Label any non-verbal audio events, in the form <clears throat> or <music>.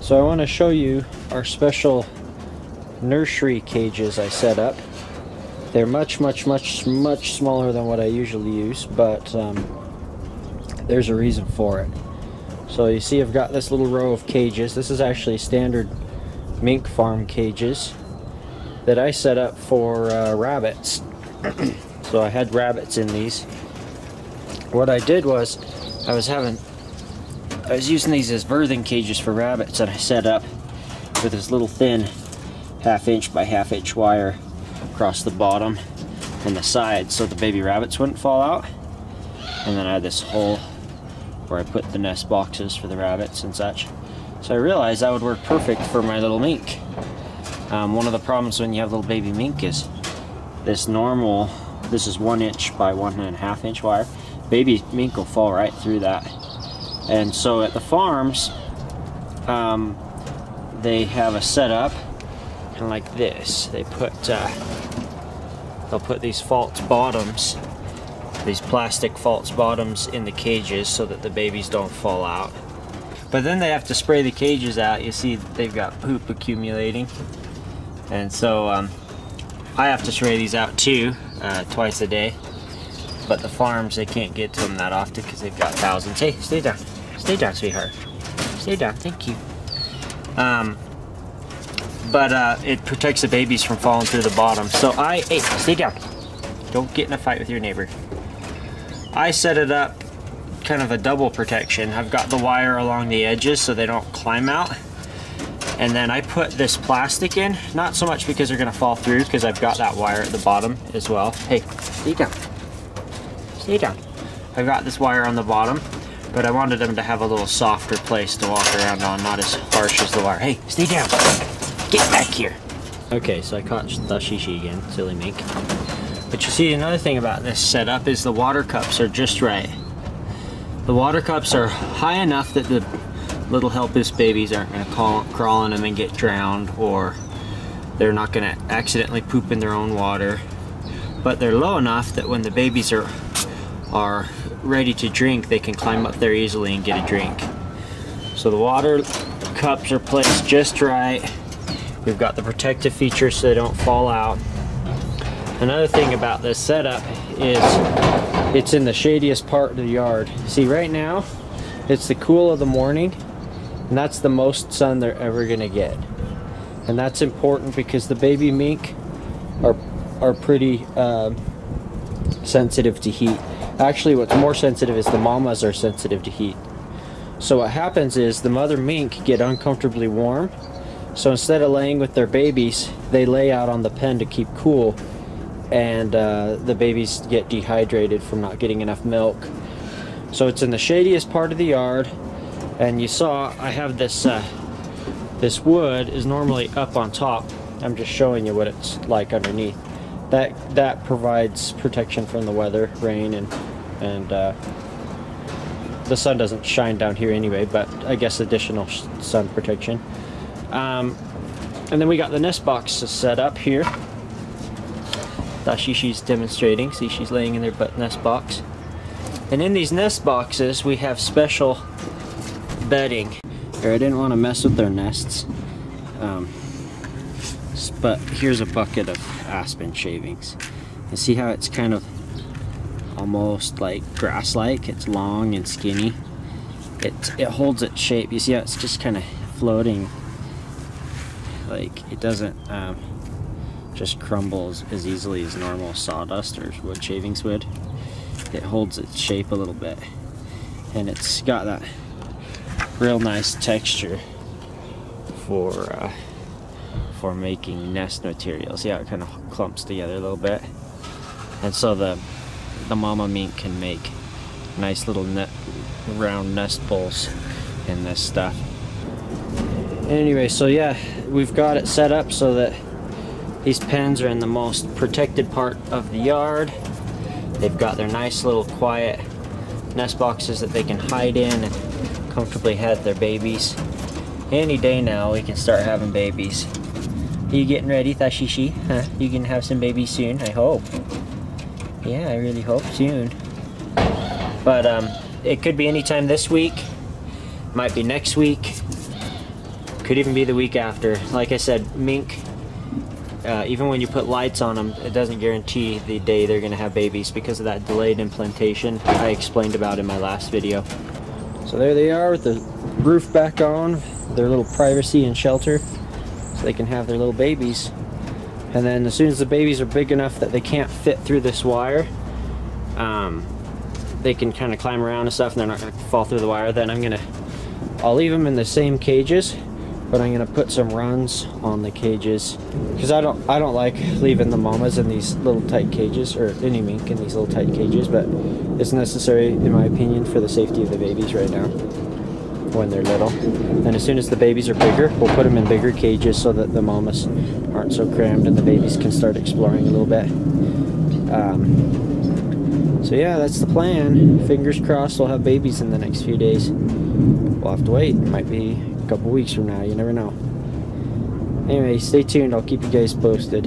So I want to show you our special nursery cages I set up. They're much, much, much, much smaller than what I usually use, but um, there's a reason for it. So you see I've got this little row of cages. This is actually standard mink farm cages that I set up for uh, rabbits. <clears throat> so I had rabbits in these. What I did was I was having I was using these as birthing cages for rabbits that I set up with this little thin half inch by half inch wire across the bottom and the sides so the baby rabbits wouldn't fall out. And then I had this hole where I put the nest boxes for the rabbits and such. So I realized that would work perfect for my little mink. Um, one of the problems when you have little baby mink is this normal, this is one inch by one and a half inch wire. Baby mink will fall right through that. And so at the farms, um, they have a setup and like this. They put, uh, they'll put these false bottoms, these plastic false bottoms in the cages so that the babies don't fall out. But then they have to spray the cages out. You see they've got poop accumulating. And so um, I have to spray these out too, uh, twice a day. But the farms, they can't get to them that often because they've got thousands. Hey, stay down. Stay down, sweetheart. Stay down, thank you. Um, but uh, it protects the babies from falling through the bottom. So I, hey, stay down. Don't get in a fight with your neighbor. I set it up kind of a double protection. I've got the wire along the edges so they don't climb out. And then I put this plastic in, not so much because they're gonna fall through because I've got that wire at the bottom as well. Hey, stay down. Stay down. I've got this wire on the bottom, but I wanted them to have a little softer place to walk around on, not as harsh as the wire. Hey, stay down. Get back here. Okay, so I caught the shishi again, silly mink. But you see, another thing about this setup is the water cups are just right. The water cups are high enough that the little helpless babies aren't going to crawl in them and get drowned or they're not going to accidentally poop in their own water. But they're low enough that when the babies are are ready to drink, they can climb up there easily and get a drink. So the water cups are placed just right. We've got the protective features so they don't fall out. Another thing about this setup is it's in the shadiest part of the yard. See right now, it's the cool of the morning and that's the most sun they're ever gonna get. And that's important because the baby mink are, are pretty uh, sensitive to heat. Actually, what's more sensitive is the mamas are sensitive to heat. So what happens is the mother mink get uncomfortably warm. So instead of laying with their babies, they lay out on the pen to keep cool and uh, the babies get dehydrated from not getting enough milk. So it's in the shadiest part of the yard, and you saw I have this uh, this wood is normally up on top. I'm just showing you what it's like underneath. That that provides protection from the weather, rain, and and uh, the sun doesn't shine down here anyway. But I guess additional sun protection. Um, and then we got the nest boxes set up here Dashishi's demonstrating. See, she's laying in their nest box. And in these nest boxes, we have special bedding. I didn't want to mess with their nests. Um, but here's a bucket of aspen shavings. You see how it's kind of almost like grass-like? It's long and skinny. It, it holds its shape. You see how it's just kind of floating. Like, it doesn't... Um, just crumbles as easily as normal sawdust or wood shavings would. It holds its shape a little bit and it's got that real nice texture for uh, for making nest materials. Yeah, it kind of clumps together a little bit. And so the the mama mink can make nice little net, round nest bowls in this stuff. Anyway, so yeah, we've got it set up so that these pens are in the most protected part of the yard. They've got their nice little quiet nest boxes that they can hide in and comfortably have their babies. Any day now we can start having babies. Are you getting ready, Thashishi? Huh? You can have some babies soon, I hope. Yeah, I really hope soon. But um, it could be anytime this week. Might be next week. Could even be the week after. Like I said, mink, uh, even when you put lights on them, it doesn't guarantee the day they're going to have babies because of that delayed implantation I explained about in my last video. So there they are with the roof back on, their little privacy and shelter, so they can have their little babies. And then as soon as the babies are big enough that they can't fit through this wire, um, they can kind of climb around and stuff and they're not going to fall through the wire, then I'm going to, I'll leave them in the same cages, but I'm going to put some runs on the cages because I don't, I don't like leaving the mamas in these little tight cages or any mink in these little tight cages, but it's necessary in my opinion for the safety of the babies right now when they're little. And as soon as the babies are bigger, we'll put them in bigger cages so that the mamas aren't so crammed and the babies can start exploring a little bit. Um, so yeah, that's the plan. Fingers crossed we'll have babies in the next few days. We'll have to wait. It might be a couple weeks from now. You never know. Anyway, stay tuned. I'll keep you guys posted.